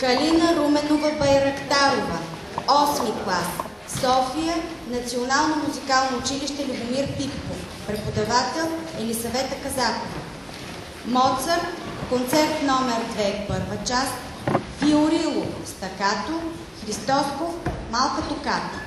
Калина Руменова Байрактарова, 8 клас, София, Национално музикално училище Любомир Пипков, преподавател Елисавета Казакова. Моцарт, концерт номер 2, първа част, Фиорило, стакато, Христосков, малка токата.